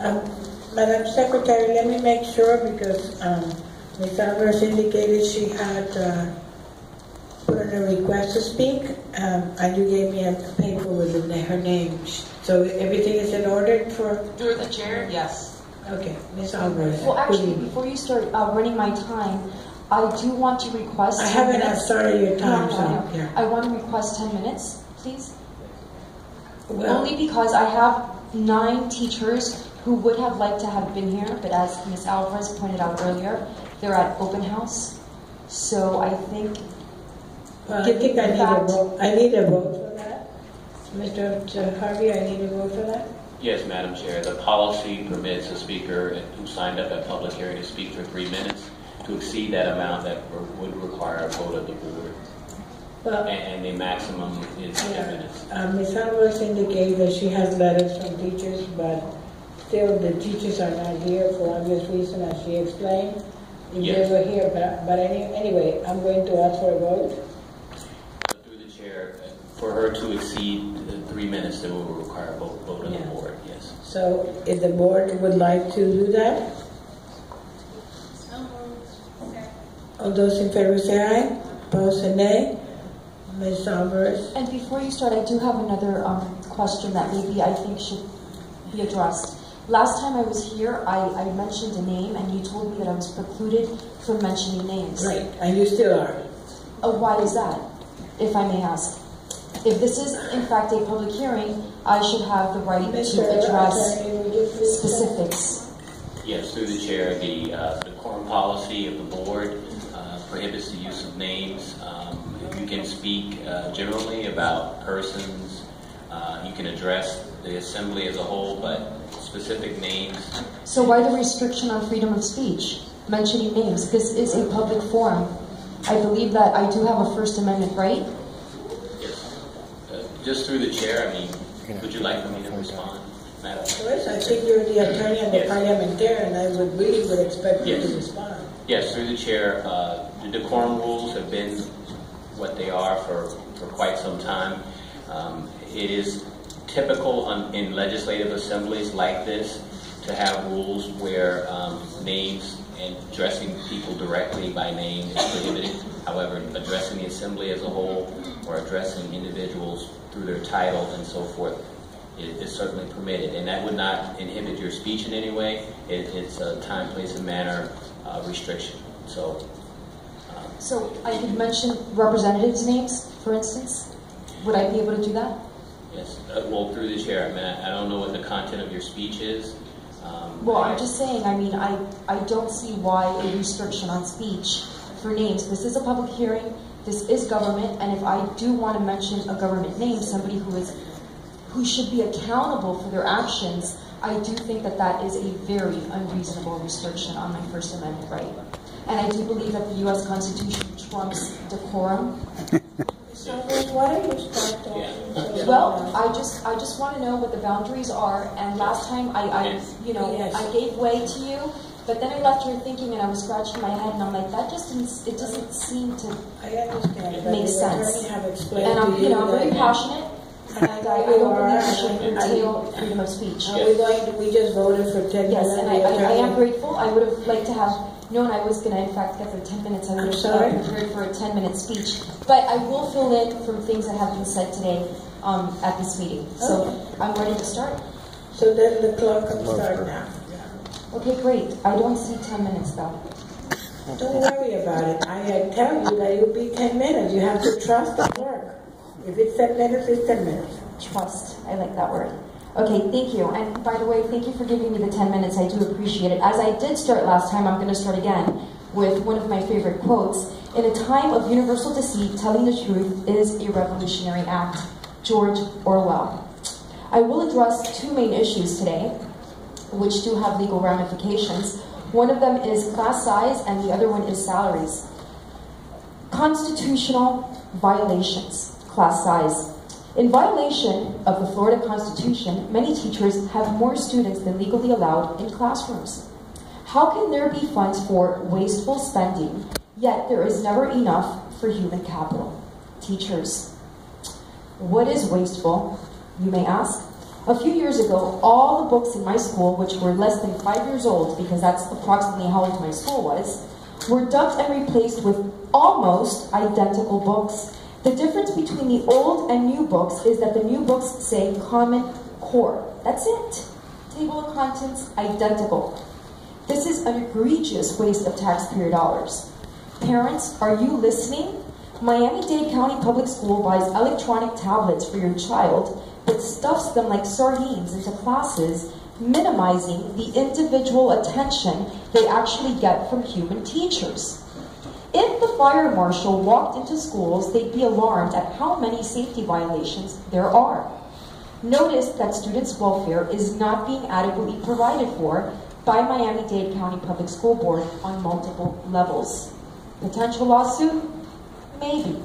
Um, Madam Secretary, let me make sure because um, Ms. Alvarez indicated she had uh, put in a request to speak, um, and you gave me a paper with her name. So everything is in order for, Through the chair, yes. okay, Ms. Alvarez. Well, actually, before you start uh, running my time, I do want to request. I 10 haven't started your time, no, so, no. yeah. I want to request 10 minutes, please. Well- Only because I have nine teachers who would have liked to have been here, but as Ms. Alvarez pointed out earlier, they're at open house. So I think, Well, I think I the need a vote, I need a vote for that. Mr. Harvey, I need a vote for that? Yes, Madam Chair. The policy permits a speaker who signed up at public hearing to speak for three minutes to exceed that amount that would require a vote of the board. Well, And and the maximum is 10 minutes. Uh, Ms. Alvarez indicated that she has letters from teachers, but still the teachers are not here for obvious reason, as she explained. If they were here, but, but any, anyway, I'm going to ask for a vote. Through the chair, for her to exceed the three minutes, that will require a vote vote of the board, yes. So if the board would like to do that? All those in favor say aye, opposed say nay. Ms. Alvarez? and before you start, I do have another um, question that maybe I think should be addressed. Last time I was here, I, I mentioned a name, and you told me that I was precluded from mentioning names. Right, and you still are. Uh, why is that, if I may ask? If this is in fact a public hearing, I should have the right Mr. to address Attorney, would you please- specifics. Yes, through the chair, the uh, the quorum policy of the board uh, prohibits the use of names. Um, You can speak uh, generally about persons, Uh, you can address the assembly as a whole, but specific names, So why the restriction on freedom of speech, mentioning names? This is a public forum. I believe that I do have a First Amendment right. yes. Uh, Just through the chair, I mean, would you like for me to respond, Madam? Yes, I think you're the attorney and the Yes. parliamentarian, I would really would expect you to respond. Yes, through the chair, uh, the decorum rules have been what they are for, for quite some time. Um, It is typical on- in legislative assemblies like this to have rules where um, names and addressing people directly by name is prohibited. However, addressing the assembly as a whole or addressing individuals through their title and so forth is is certainly permitted. And that would not inhibit your speech in any way. It- It's a time, place, and manner uh, restriction. So, um, So I could mention representatives' names, for instance. Would I be able to do that? Yes, uh, well, through the chair, I mean, I I don't know what the content of your speech is. Um, Well, I- I'm just saying, I mean, I, I don't see why a restriction on speech for names. This is a public hearing, this is government, and if I do want to mention a government name, somebody who is, who should be accountable for their actions, I do think that that is a very unreasonable restriction on my First Amendment right. And I do believe that the U.S. Constitution trumps decorum. So, why don't you start? Yeah. Well, I just, I just want to know what the boundaries are, and last time I, I, Yes. you know, Yes. I gave way to you, but then I left here thinking, and I was scratching my head, and I'm like, that just didn't, it doesn't seem to, I understand, but Makes sense. have explained and I'm, you know, I'm very that- passionate, and I, I don't believe it should curtail freedom of speech. Are we going, to- we just voted for ten minutes? Yes, and I, I, I am grateful, I would have liked to have known I was gonna in fact get the ten minutes, I I'm would have sorry? uh, prepared for a ten-minute speech. But I will fill in from things that have been said today, um, at this meeting, so I'm ready to start. So then the clock can start now. Okay, great. I don't see 10 minutes though. Don't worry about it. I I tell you that it will be ten minutes. You have to trust the clerk. If it's ten minutes, it's ten minutes. Trust. I like that word. Okay, thank you. And by the way, thank you for giving me the 10 minutes. I do appreciate it. As I did start last time, I'm going to start again with one of my favorite quotes. In a time of universal deceit, telling the truth is a revolutionary act. George Orwell. I will address two main issues today, which do have legal ramifications. One of them is class size, and the other one is salaries. Constitutional violations, class size. In violation of the Florida Constitution, many teachers have more students than legally allowed in classrooms. How can there be funds for wasteful spending, yet there is never enough for human capital? Teachers. What is wasteful, you may ask? A few years ago, all the books in my school, which were less than five years old, because that's approximately how old my school was, were dumped and replaced with almost identical books. The difference between the old and new books is that the new books say Common Core. That's it. Table of contents, identical. This is an egregious waste of taxpayer dollars. Parents, are you listening? Miami-Dade County Public School buys electronic tablets for your child, but stuffs them like sardines into classes, minimizing the individual attention they actually get from human teachers. If the fire marshal walked into schools, they'd be alarmed at how many safety violations there are. Notice that students' welfare is not being adequately provided for by Miami-Dade County Public School Board on multiple levels. Potential lawsuit? Maybe.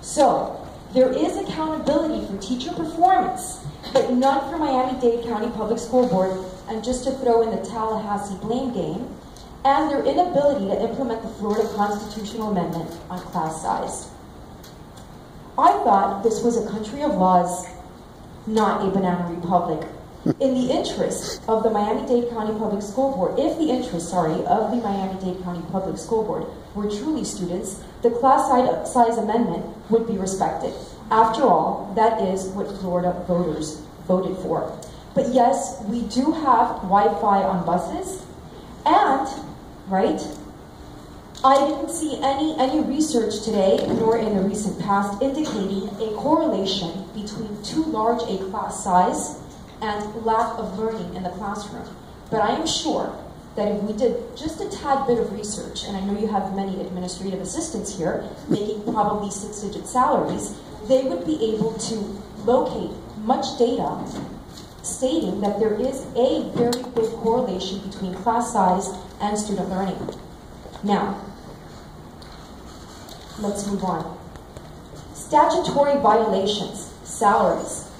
So, there is accountability for teacher performance, but none for Miami-Dade County Public School Board, and just to throw in the Tallahassee blame game, and their inability to implement the Florida constitutional amendment on class size. I thought this was a country of laws, not a banana republic. In the interest of the Miami-Dade County Public School Board, if the interest, sorry, of the Miami-Dade County Public School Board were truly students, the class size amendment would be respected. After all, that is what Florida voters voted for. But yes, we do have Wi-Fi on buses, and, right, I didn't see any, any research today, nor in the recent past, indicating a correlation between too large a class size and lack of learning in the classroom. But I am sure that if we did just a tad bit of research, and I know you have many administrative assistants here making probably six-digit salaries, they would be able to locate much data stating that there is a very big correlation between class size and student learning. Now, let's move on. Statutory violations, salaries.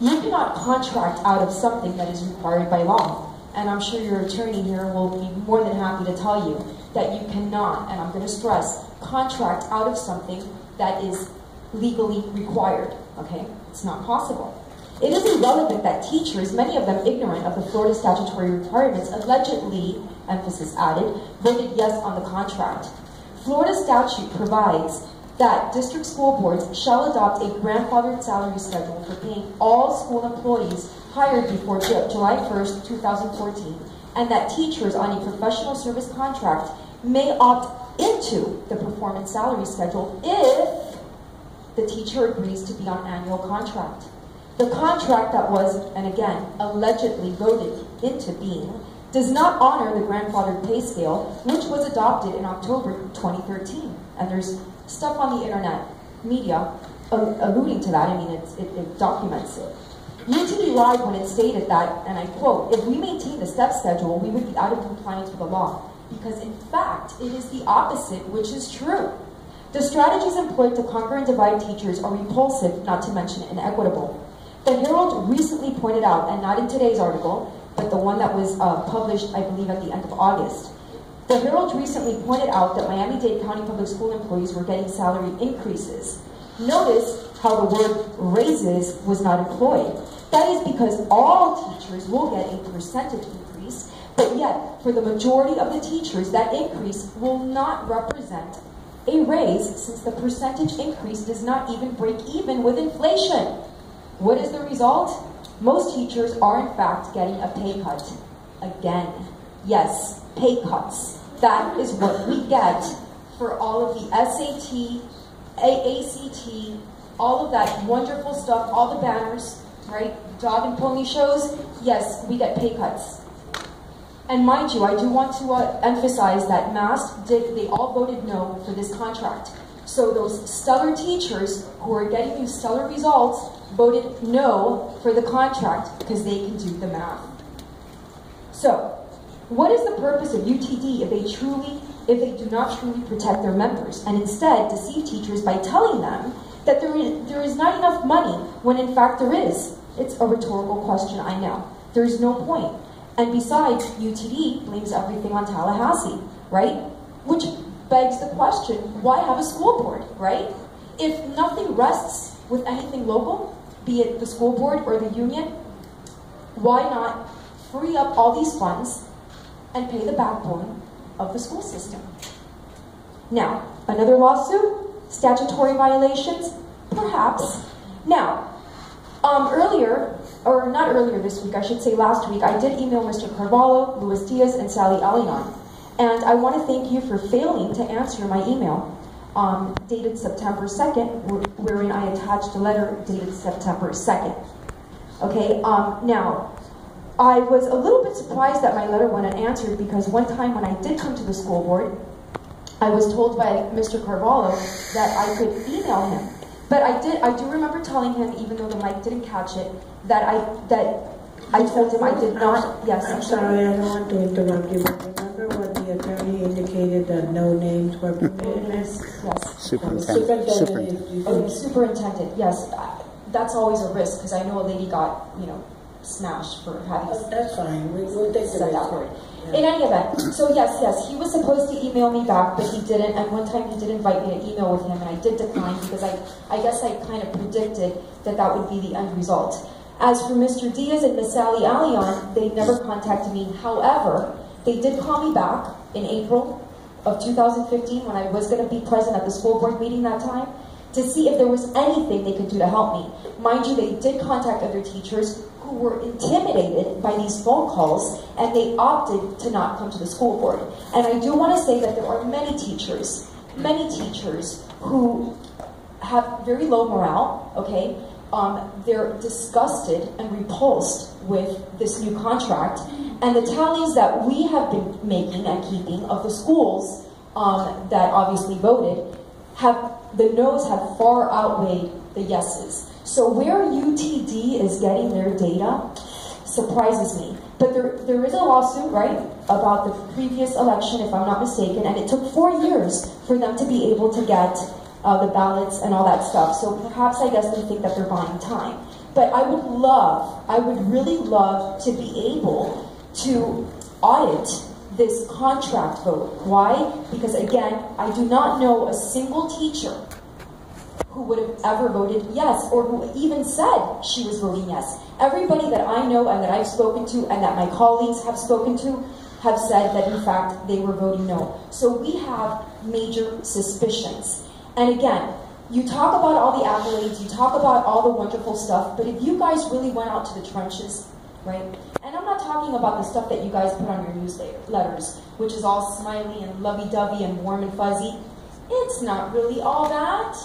You cannot contract out of something that is required by law. And I'm sure your attorney here will be more than happy to tell you that you cannot, and I'm going to stress, contract out of something that is legally required. Okay? It's not possible. It is irrelevant that teachers, many of them ignorant of the Florida statutory requirements, allegedly, emphasis added, voted yes on the contract. Florida statute provides that district school boards shall adopt a grandfathered salary schedule for paying all school employees hired before July 1st, 2014, and that teachers on a professional service contract may opt into the performance salary schedule if the teacher agrees to be on annual contract. The contract that was, and again, allegedly voted into being, does not honor the grandfathered pay scale, which was adopted in October 2013. And there's stuff on the internet, media, alluding to that. I mean, it, it documents it. UTD lied when it stated that, and I quote, if we maintain the step schedule, we would be out of compliance with the law. Because in fact, it is the opposite, which is true. The strategies employed to conquer and divide teachers are repulsive, not to mention inequitable. The Herald recently pointed out, and not in today's article, but the one that was uh, published, I believe, at the end of August. The Herald recently pointed out that Miami-Dade County Public School employees were getting salary increases. Notice how the word raises was not employed. That is because all teachers will get a percentage increase, but yet, for the majority of the teachers, that increase will not represent a raise since the percentage increase does not even break even with inflation. What is the result? Most teachers are in fact getting a pay cut. Again, yes, pay cuts. That is what we get for all of the SAT, AACT, all of that wonderful stuff, all the banners, right? Dog and pony shows. Yes, we get pay cuts. And mind you, I do want to uh, emphasize that MAST did, they all voted no for this contract. So those stellar teachers who are getting you stellar results voted no for the contract because they can do the math. So, what is the purpose of UTD if they truly, if they do not truly protect their members and instead deceive teachers by telling them that there is, there is not enough money when in fact there is? It's a rhetorical question, I know. There is no point. And besides, UTD blames everything on Tallahassee, right? Which begs the question, why have a school board, right? If nothing rests with anything local, be it the school board or the union, why not free up all these funds and pay the backbone of the school system? Now, another lawsuit? Statutory violations? Perhaps. Now, um, earlier, or not earlier this week, I should say last week, I did email Mr. Carvalho, Luis Diaz, and Sally Alion. And I want to thank you for failing to answer my email um, dated September 2nd, wherein I attached a letter dated September 2nd. Okay, um, now, I was a little bit surprised that my letter went unanswered because one time when I did come to the school board, I was told by Mr. Carvalho that I could email him. But I did, I do remember telling him, even though the mic didn't catch it, that I, that I told him I did not, yes. I'm sorry, I don't want to interrupt you, indicated, that no names were permitted? Yes, yes. Superintendent. Superintendent, Oh, superintendent, yes. That's always a risk, because I know a lady got, you know, smashed for having Oh, That's fine, we will take said that word. In any event, so yes, yes, he was supposed to email me back, but he didn't, and one time he did invite me to email with him, and I did decline because I, I guess I kind of predicted that that would be the end result. As for Mr. Diaz and Miss Sally Allion, they never contacted me. However, they did call me back in April of 2015 when I was going to be present at the school board meeting that time to see if there was anything they could do to help me. Mind you, they did contact other teachers who were intimidated by these phone calls and they opted to not come to the school board. And I do want to say that there are many teachers, many teachers who have very low morale, okay? Um, they're disgusted and repulsed with this new contract. And the tallies that we have been making and keeping of the schools um, that obviously voted have the no's have far outweighed the yeses. So where UTD is getting their data surprises me. But there, there is a lawsuit, right, about the previous election, if I'm not mistaken, and it took four years for them to be able to get uh, the ballots and all that stuff. So perhaps I guess they think that they're buying time. But I would love, I would really love to be able to audit this contract vote. Why? Because again, I do not know a single teacher who would have ever voted yes or who even said she was voting yes. Everybody that I know and that I've spoken to and that my colleagues have spoken to have said that in fact they were voting no. So we have major suspicions. And again, you talk about all the accolades, you talk about all the wonderful stuff, but if you guys really went out to the trenches, right? And I'm not talking about the stuff that you guys put on your newsletters, which is all smiley and lovey-dovey and warm and fuzzy. It's not really all that.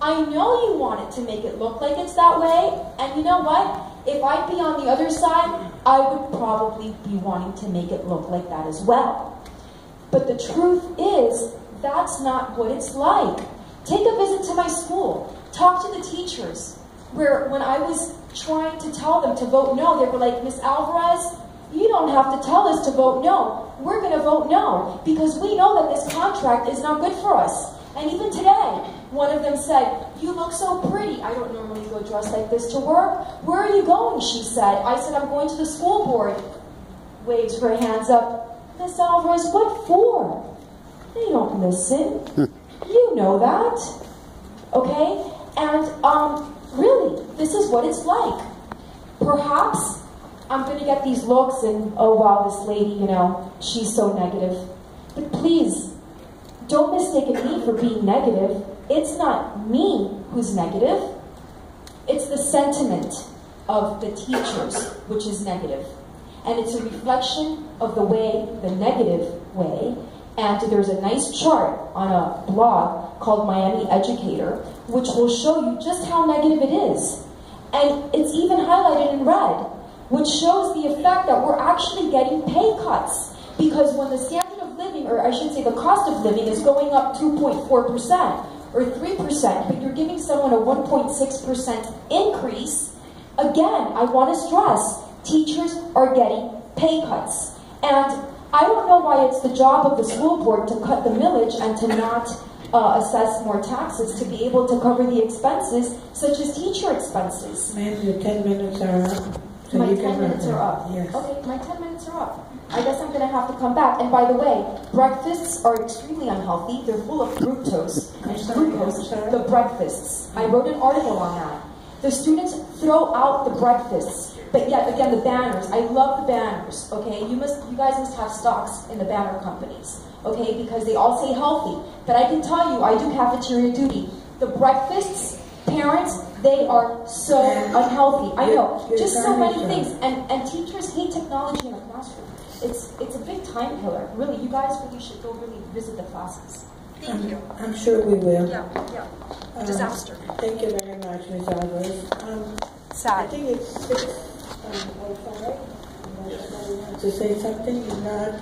I know you want it to make it look like it's that way, and you know what? If I'd be on the other side, I would probably be wanting to make it look like that as well. But the truth is, that's not what it's like. Take a visit to my school. Talk to the teachers. Where when I was trying to tell them to vote no, they were like, Miss Alvarez, you don't have to tell us to vote no. We're going to vote no because we know that this contract is not good for us. And even today, one of them said, You look so pretty. I don't normally go dressed like this to work. Where are you going? She said. I said, I'm going to the school board. Waves her hands up. Miss Alvarez, what for? They don't listen. you know that. Okay? And, um, really, this is what it's like. Perhaps I'm going to get these looks and, oh wow, this lady, you know, she's so negative. But please, don't mistake me for being negative. It's not me who's negative. It's the sentiment of the teachers which is negative. And it's a reflection of the way, the negative way. And there's a nice chart on a blog called Miami Educator, which will show you just how negative it is. And it's even highlighted in red, which shows the effect that we're actually getting pay cuts. Because when the standard of living, or I should say the cost of living, is going up 2.4% or 3%, but you're giving someone a 1.6% increase, again, I want to stress, teachers are getting pay cuts. And I don't know why it's the job of the school board to cut the millage and to not uh, assess more taxes to be able to cover the expenses, such as teacher expenses. Ma'am, your ten minutes are up. so my 10 minutes are up. Yes. Okay, my 10 minutes are up. I guess I'm going to have to come back. And by the way, breakfasts are extremely unhealthy. They're full of fructose and I'm sorry, I'm glucose. The breakfasts. I wrote an article on that. The students throw out the breakfasts. But yet again, the banners. I love the banners. Okay, you must, you guys must have stocks in the banner companies. Okay, because they all say healthy. But I can tell you, I do cafeteria duty. The breakfasts, parents, they are so unhealthy. I know, just so many things. And and teachers hate technology in the classroom. It's it's a big time killer. Really, you guys really should go really visit the classes. I'm- I'm sure we will. Yeah, yeah. Um, Disaster. Thank you very much, Ms. Alvarez. Um, I Sad. think it's six, To say something, not,